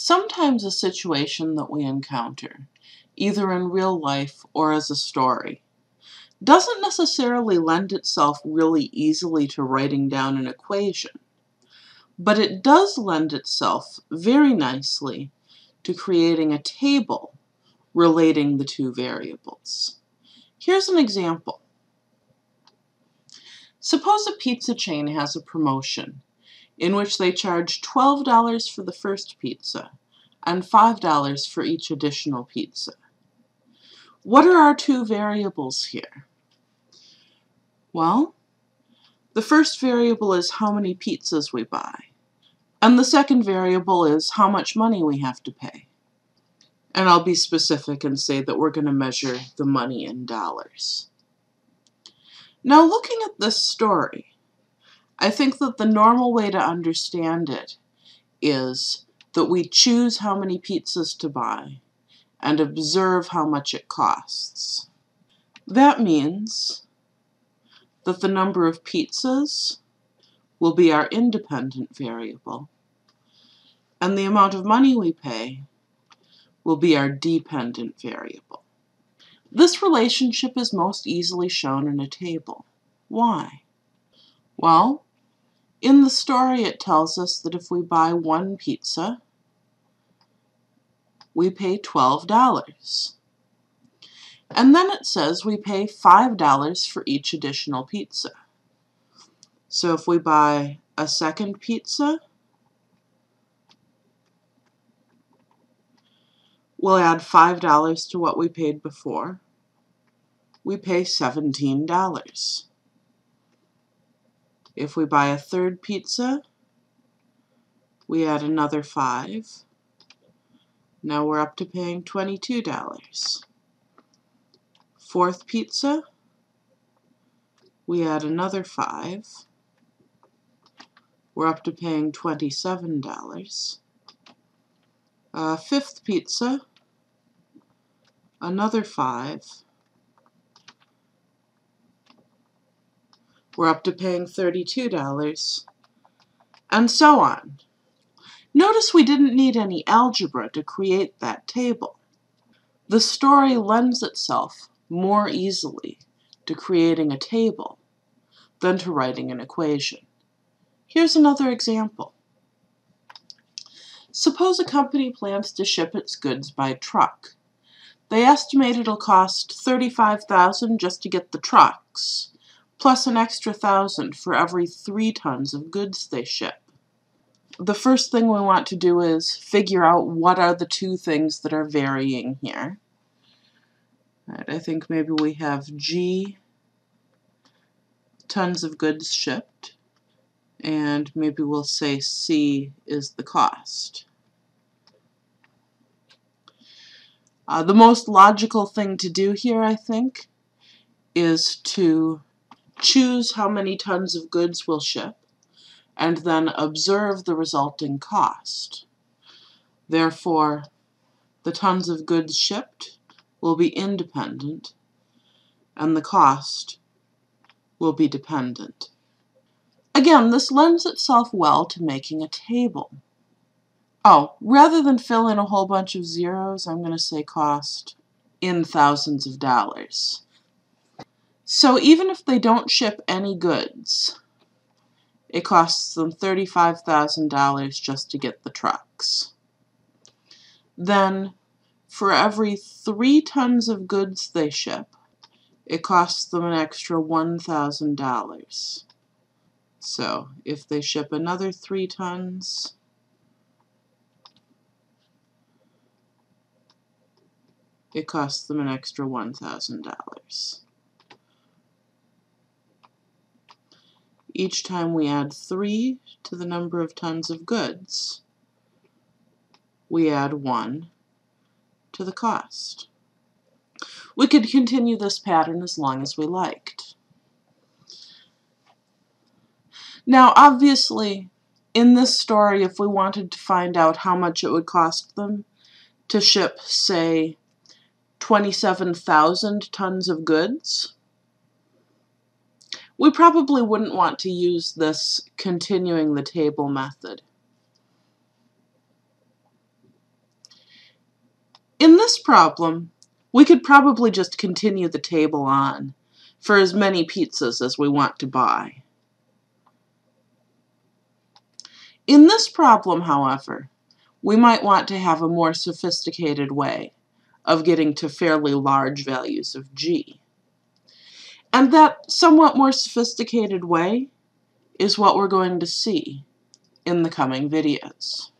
Sometimes a situation that we encounter, either in real life or as a story, doesn't necessarily lend itself really easily to writing down an equation, but it does lend itself very nicely to creating a table relating the two variables. Here's an example. Suppose a pizza chain has a promotion in which they charge $12 for the first pizza and $5 for each additional pizza. What are our two variables here? Well, the first variable is how many pizzas we buy, and the second variable is how much money we have to pay. And I'll be specific and say that we're going to measure the money in dollars. Now looking at this story, I think that the normal way to understand it is that we choose how many pizzas to buy and observe how much it costs. That means that the number of pizzas will be our independent variable and the amount of money we pay will be our dependent variable. This relationship is most easily shown in a table. Why? Well, in the story, it tells us that if we buy one pizza, we pay $12. And then it says we pay $5 for each additional pizza. So if we buy a second pizza, we'll add $5 to what we paid before. We pay $17. If we buy a third pizza, we add another 5 Now we're up to paying $22. Fourth pizza, we add another 5 We're up to paying $27. Uh, fifth pizza, another 5 we're up to paying $32, and so on. Notice we didn't need any algebra to create that table. The story lends itself more easily to creating a table than to writing an equation. Here's another example. Suppose a company plans to ship its goods by truck. They estimate it'll cost 35,000 just to get the trucks, plus an extra thousand for every three tons of goods they ship. The first thing we want to do is figure out what are the two things that are varying here. Right, I think maybe we have G tons of goods shipped, and maybe we'll say C is the cost. Uh, the most logical thing to do here, I think, is to choose how many tons of goods we'll ship, and then observe the resulting cost. Therefore, the tons of goods shipped will be independent, and the cost will be dependent. Again, this lends itself well to making a table. Oh, rather than fill in a whole bunch of zeros, I'm going to say cost in thousands of dollars. So even if they don't ship any goods, it costs them $35,000 just to get the trucks. Then, for every three tons of goods they ship, it costs them an extra $1,000. So, if they ship another three tons, it costs them an extra $1,000. Each time we add 3 to the number of tons of goods, we add 1 to the cost. We could continue this pattern as long as we liked. Now, obviously, in this story, if we wanted to find out how much it would cost them to ship, say, 27,000 tons of goods, we probably wouldn't want to use this continuing the table method. In this problem, we could probably just continue the table on for as many pizzas as we want to buy. In this problem, however, we might want to have a more sophisticated way of getting to fairly large values of g. And that somewhat more sophisticated way is what we're going to see in the coming videos.